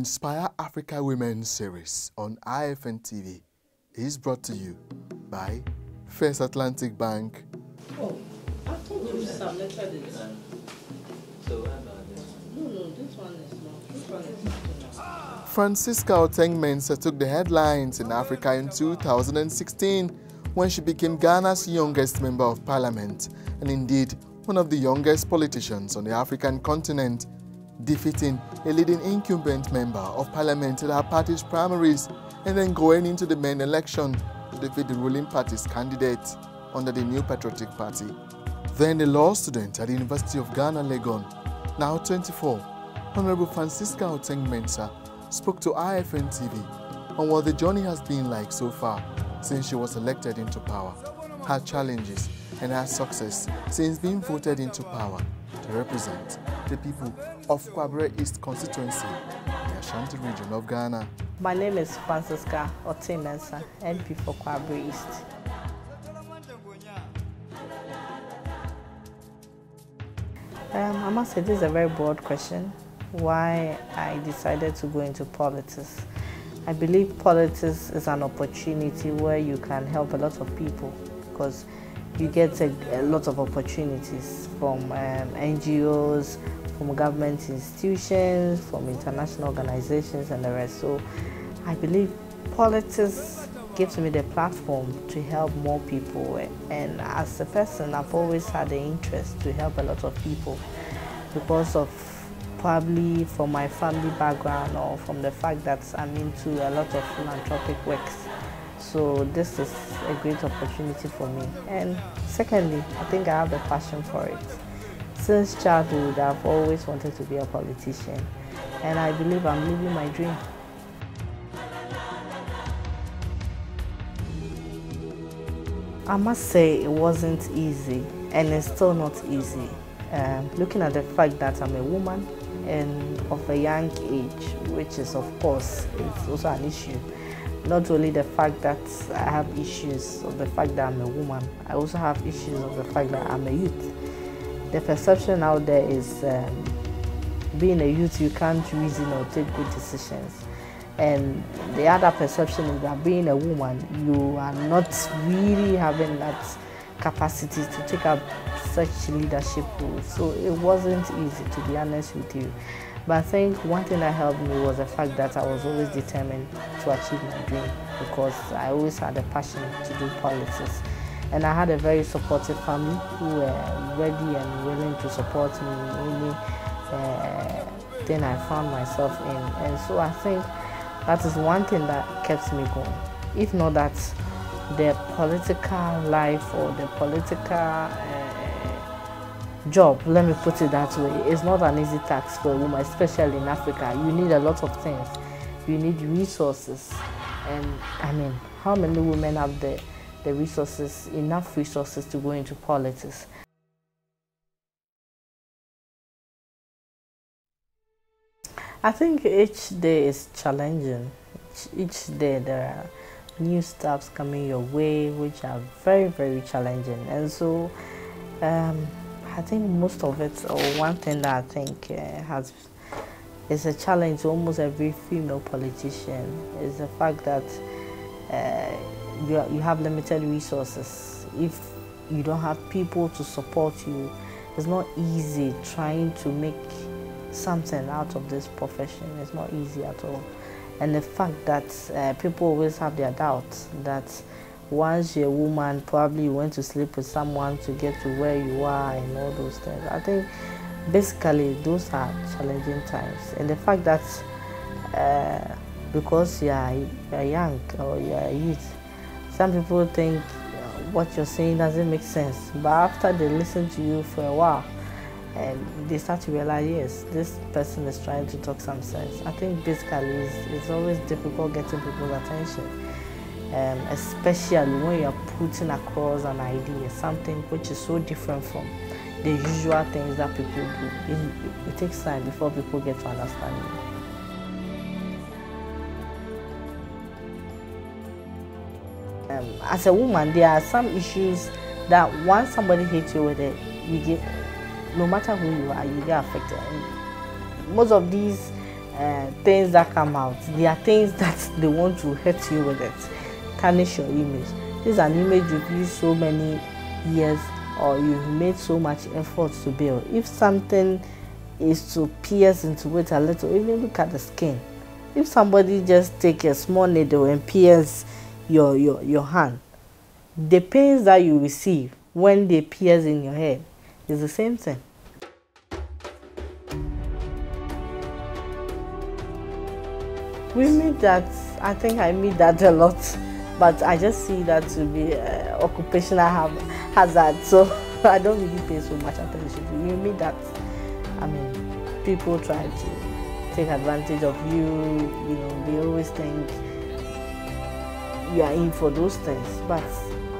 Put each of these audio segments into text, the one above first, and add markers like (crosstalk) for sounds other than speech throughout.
Inspire Africa Women series on IFN TV is brought to you by First Atlantic Bank. Oh, I thought you submitted it. So what about this? No, no, this one is not. This one is not. Francesca Oteng Mensah took the headlines in Africa in 2016 when she became Ghana's youngest member of parliament and indeed one of the youngest politicians on the African continent, defeating a leading incumbent member of parliament in her party's primaries and then going into the main election to defeat the ruling party's candidate under the New Patriotic Party. Then a law student at the University of Ghana, Legon, now 24, Honorable Francesca Oteng Mensah spoke to IFN TV on what the journey has been like so far since she was elected into power, her challenges, and her success since being voted into power to represent the people of Kwabre East constituency, the Ashanti region of Ghana. My name is Francesca Oteng-Mensah, MP for Kwabre East. Um, I must say this is a very broad question. Why I decided to go into politics. I believe politics is an opportunity where you can help a lot of people because you get a, a lot of opportunities from um, NGOs, from government institutions, from international organizations, and the rest. So I believe politics gives me the platform to help more people. And as a person, I've always had the interest to help a lot of people because of probably from my family background or from the fact that I'm into a lot of philanthropic works. So this is a great opportunity for me. And secondly, I think I have a passion for it. Since childhood, I've always wanted to be a politician. And I believe I'm living my dream. I must say it wasn't easy and it's still not easy. Um, looking at the fact that I'm a woman and of a young age, which is of course it's also an issue. Not only the fact that I have issues of the fact that I'm a woman, I also have issues of the fact that I'm a youth. The perception out there is um, being a youth, you can't reason or take good decisions. And the other perception is that being a woman, you are not really having that capacity to take up such leadership roles. So it wasn't easy, to be honest with you. But I think one thing that helped me was the fact that I was always determined to achieve my dream because I always had a passion to do politics. And I had a very supportive family who were ready and willing to support me in any uh, thing I found myself in. And so I think that is one thing that kept me going. If not that, the political life or the political uh, job, let me put it that way, is not an easy task for a woman, especially in Africa. You need a lot of things. You need resources. And I mean, how many women have the, the resources, enough resources to go into politics? I think each day is challenging. Each, each day there are new stuffs coming your way which are very very challenging and so um, I think most of it or one thing that I think uh, has is a challenge to almost every female politician is the fact that uh, you, you have limited resources. If you don't have people to support you it's not easy trying to make something out of this profession. It's not easy at all. And the fact that uh, people always have their doubts that once you're a woman, probably you went to sleep with someone to get to where you are and all those things. I think basically those are challenging times. And the fact that uh, because you are, you are young or you are youth, some people think what you're saying doesn't make sense. But after they listen to you for a while, and they start to realize, yes, this person is trying to talk some sense. I think basically it's, it's always difficult getting people's attention, um, especially when you're putting across an idea, something which is so different from the usual things that people do. It, it takes time before people get to understand you. Um, as a woman, there are some issues that once somebody hits you with it, you get no matter who you are, you get affected. And most of these uh, things that come out. There are things (laughs) that they want to hurt you with it, tarnish your image. This is an image you've used so many years or you've made so much effort to build. If something is to pierce into it a little, even look at the skin. If somebody just take a small needle and pierce your, your, your hand, the pains that you receive when they pierce in your head is the same thing. We meet that, I think I meet that a lot, but I just see that to be uh, occupational hazard, so (laughs) I don't really pay so much attention to You meet that, I mean, people try to take advantage of you, you know, they always think you are in for those things, but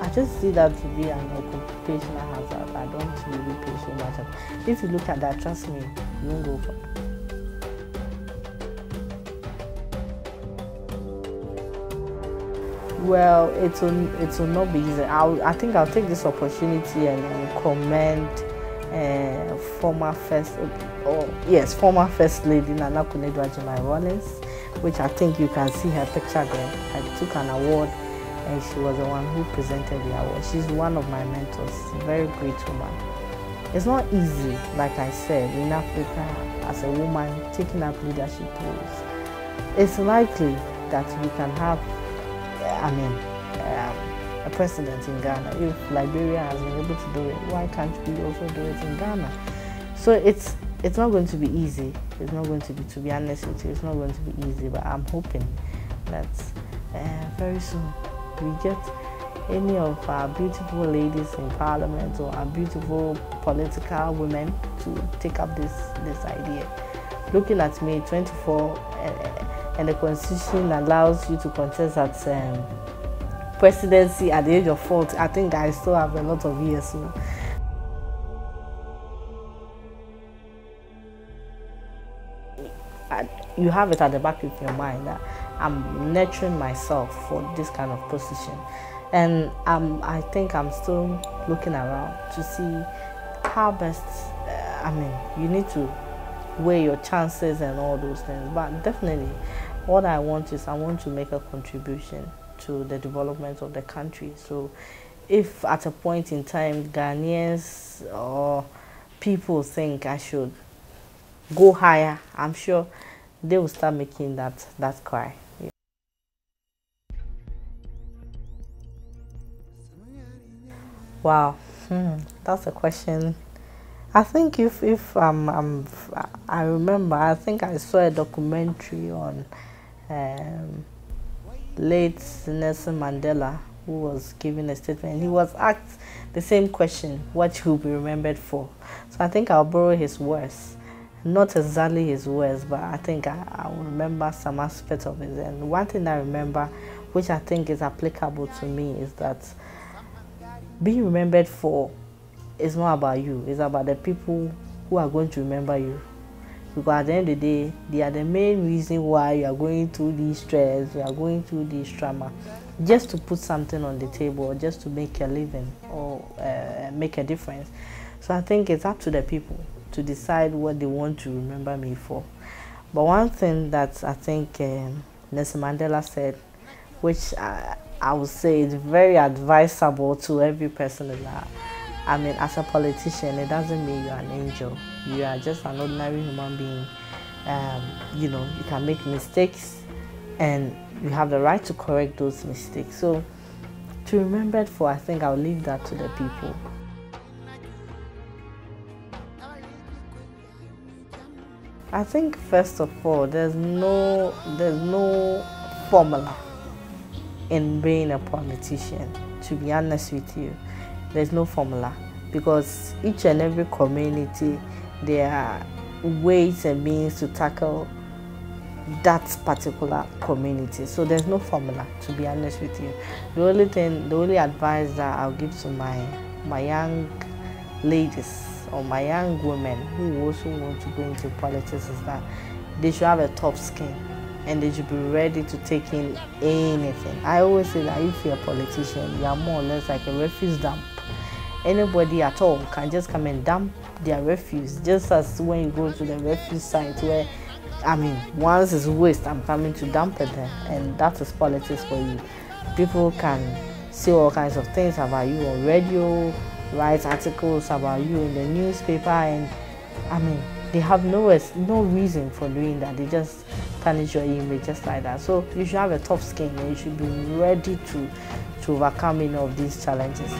I just see that to be an occupational hazard. I don't really pay so much. attention. If you look at that, trust me, you won't go for Well, it will, it will not be easy. I'll, I think I'll take this opportunity and, and commend uh, former first, oh, yes, former first lady Nana Konadu Agyeman-Rawlings, which I think you can see her picture there. I took an award and she was the one who presented the award. She's one of my mentors, a very great woman. It's not easy, like I said, in Africa as a woman taking up leadership roles. It's likely that we can have I mean, um, a president in Ghana. If Liberia has been able to do it, why can't we also do it in Ghana? So it's it's not going to be easy. It's not going to be, to be honest with you, it's not going to be easy. But I'm hoping that uh, very soon we get any of our beautiful ladies in parliament or our beautiful political women to take up this this idea. Looking at me, 24. Uh, and the constitution allows you to contest at um, presidency at the age of 40. I think I still have a lot of years. So. you have it at the back of your mind that I'm nurturing myself for this kind of position. And um, I think I'm still looking around to see how best, uh, I mean, you need to weigh your chances and all those things. But definitely, what I want is I want to make a contribution to the development of the country. So if at a point in time Ghanaians or people think I should go higher, I'm sure they will start making that, that cry. Wow, hmm, that's a question I think if if um, um I remember, I think I saw a documentary on um, late Nelson Mandela who was giving a statement. He was asked the same question, what will be remembered for. So I think I'll borrow his words. Not exactly his words, but I think I, I will remember some aspect of it. And one thing I remember, which I think is applicable to me, is that being remembered for is not about you, it's about the people who are going to remember you. Because at the end of the day, they are the main reason why you are going through this stress, you are going through this trauma. Just to put something on the table, or just to make a living or uh, make a difference. So I think it's up to the people to decide what they want to remember me for. But one thing that I think um, Nelson Mandela said, which I, I would say is very advisable to every person in that I mean, as a politician, it doesn't mean you're an angel. You are just an ordinary human being. Um, you know, you can make mistakes and you have the right to correct those mistakes. So, to remember it for, I think I'll leave that to the people. I think first of all, there's no there's no formula in being a politician. To be honest with you, there's no formula because each and every community there are ways and means to tackle that particular community. So there's no formula to be honest with you. The only thing the only advice that i'll give to my my young ladies or my young women who also want to go into politics is that they should have a tough skin and they should be ready to take in anything. I always say that if you're a politician you are more or less like a refuse dump anybody at all can just come and dump their refuse just as when you go to the refuse site where I mean, once it's waste, I'm coming to dump it there, and that is politics for you. People can say all kinds of things about you on radio, write articles about you in the newspaper, and I mean, they have no no reason for doing that. They just tarnish your image just like that. So you should have a tough skin, and you should be ready to to overcome any of these challenges.